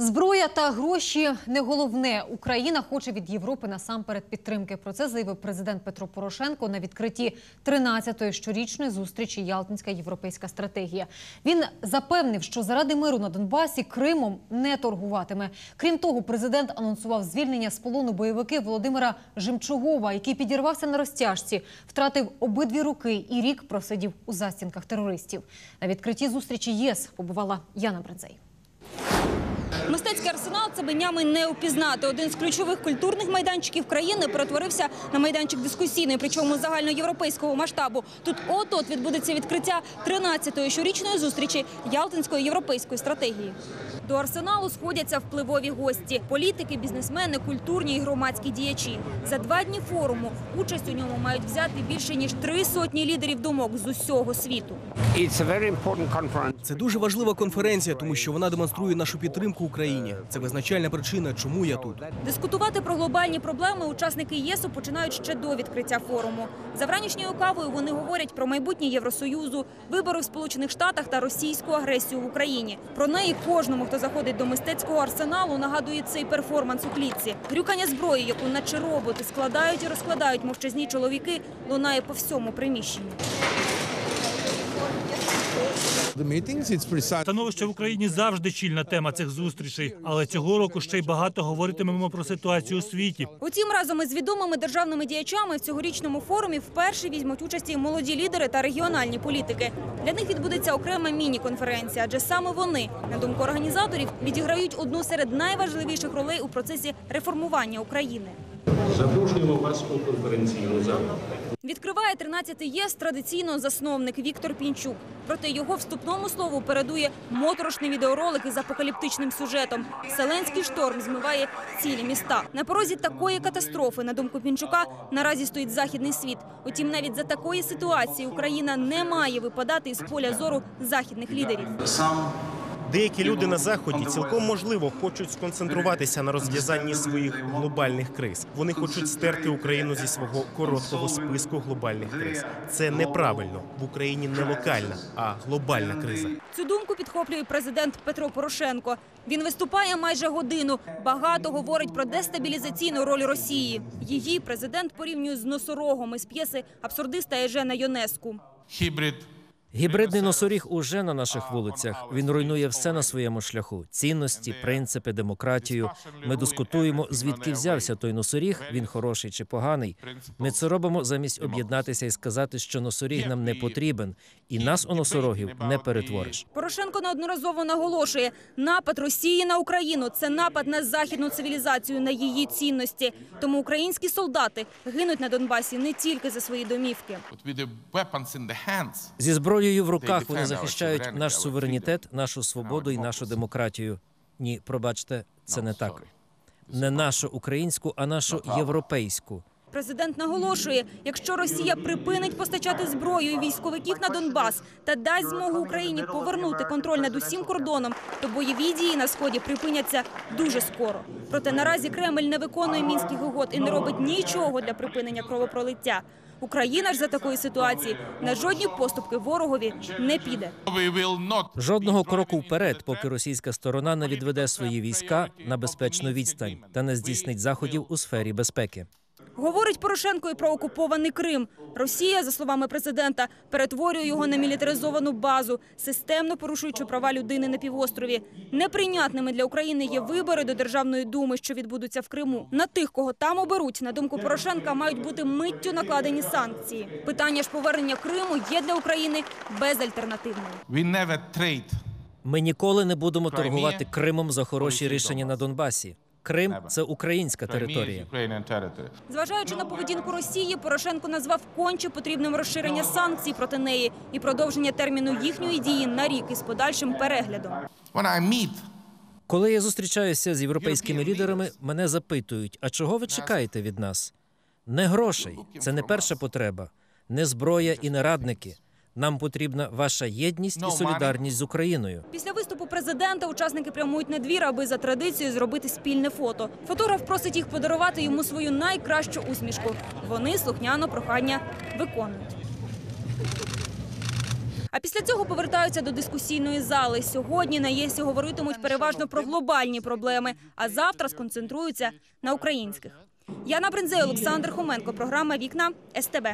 Зброя та гроші не головне. Україна хоче від Європи насамперед підтримки. Про це заявив президент Петро Порошенко на відкритті 13-ї щорічної зустрічі Ялтинська європейська стратегія. Він запевнив, що заради миру на Донбасі Кримом не торгуватиме. Крім того, президент анонсував звільнення з полону бойовики Володимира Жемчугова, який підірвався на розтяжці, втратив обидві руки і рік просидів у застінках терористів. На відкритті зустрічі ЄС побувала Яна Брензей. Мистецький арсенал це бенями не упізнати. Один з ключових культурних майданчиків країни перетворився на майданчик дискусійний, причому загальноєвропейського масштабу. Тут от-от відбудеться відкриття 13-ї щорічної зустрічі Ялтинської європейської стратегії. До арсеналу сходяться впливові гості – політики, бізнесмени, культурні і громадські діячі. За два дні форуму участь у ньому мають взяти більше ніж три сотні лідерів думок з усього світу. Це дуже важлива конференція, тому що вона демонструє нашу підтримку Україні. Це визначальна причина, чому я тут. Дискутувати про глобальні проблеми учасники ЄСу починають ще до відкриття форуму. За вранішньою кавою вони говорять про майбутнє Євросоюзу, вибори в Сполучених Штатах та російську агресію в Україні. Про неї кожному, хто заходить до мистецького арсеналу, нагадує цей перформанс у клітці. Грюкання зброї, яку наче роботи складають і розкладають мовчазні чоловіки, лунає по всьому приміщенню. Становище в Україні завжди чільна тема цих зустрічей, але цього року ще й багато говоритимемо про ситуацію у світі. Утім, разом із відомими державними діячами в цьогорічному форумі вперше візьмуть участь і молоді лідери та регіональні політики. Для них відбудеться окрема міні-конференція, адже саме вони, на думку організаторів, відіграють одну серед найважливіших ролей у процесі реформування України. Запрошуємо вас у конференційну залу. Відкриває 13-й ЄС традиційно засновник Віктор Пінчук. Проте його вступному слову передує моторошний відеоролик із апокаліптичним сюжетом. Вселенський шторм змиває цілі міста. На порозі такої катастрофи, на думку Пінчука, наразі стоїть західний світ. Утім, навіть за такої ситуації Україна не має випадати із поля зору західних лідерів. Деякі люди на заході цілком можливо хочуть сконцентруватися на розв'язанні своїх глобальних криз. Вони хочуть стерти Україну зі свого короткого списку глобальних криз. Це неправильно. В Україні не локальна, а глобальна криза. Цю думку підхоплює президент Петро Порошенко. Він виступає майже годину. Багато говорить про дестабілізаційну роль Росії. Її президент порівнює з носорогом із п'єси абсурдиста Ежена Йонеску. Гібридний носоріг уже на наших вулицях. Він руйнує все на своєму шляху: цінності, принципи, демократію. Ми дискутуємо, звідки взявся той носоріг. Він хороший чи поганий. Ми це робимо замість об'єднатися і сказати, що носоріг нам не потрібен, і нас у носорогів не перетвориш. Порошенко неодноразово наголошує: напад Росії на Україну це напад на західну цивілізацію, на її цінності. Тому українські солдати гинуть на Донбасі не тільки за свої домівки. Зі зброєю в руках вони захищають наш суверенітет, нашу свободу і нашу демократію. Ні, пробачте, це не так. Не нашу українську, а нашу європейську. Президент наголошує, якщо Росія припинить постачати зброю і військовиків на Донбас та дасть змогу Україні повернути контроль над усім кордоном, то бойові дії на сході припиняться дуже скоро. Проте наразі Кремль не виконує мінських угод і не робить нічого для припинення кровопролиття. Україна ж за такої ситуації на жодні поступки ворогові не піде. Жодного кроку вперед, поки російська сторона не відведе свої війська на безпечну відстань та не здійснить заходів у сфері безпеки. Говорить Порошенко і про окупований Крим. Росія, за словами президента, перетворює його на мілітаризовану базу, системно порушуючи права людини на півострові. Неприйнятними для України є вибори до Державної думи, що відбудуться в Криму. На тих, кого там оберуть, на думку Порошенка, мають бути миттю накладені санкції. Питання ж повернення Криму є для України безальтернативним. Ми ніколи не будемо торгувати Кримом за хороші рішення на Донбасі. Крим це українська територія. Зважаючи на поведінку Росії, Порошенко назвав конче потрібним розширення санкцій проти неї і продовження терміну їхньої дії на рік із подальшим переглядом. Коли я зустрічаюся з європейськими лідерами, мене запитують: а чого ви чекаєте від нас? Не грошей, це не перша потреба, не зброя і не радники. Нам потрібна ваша єдність і солідарність з Україною. Після виступу президента учасники прямують на двір, аби за традицією зробити спільне фото. Фотограф просить їх подарувати йому свою найкращу усмішку. Вони слухняно прохання виконують. А після цього повертаються до дискусійної зали. Сьогодні на ЄСі говоритимуть переважно про глобальні проблеми, а завтра сконцентруються на українських. Яна Бринзей, Олександр Хоменко. Програма Вікна СТБ.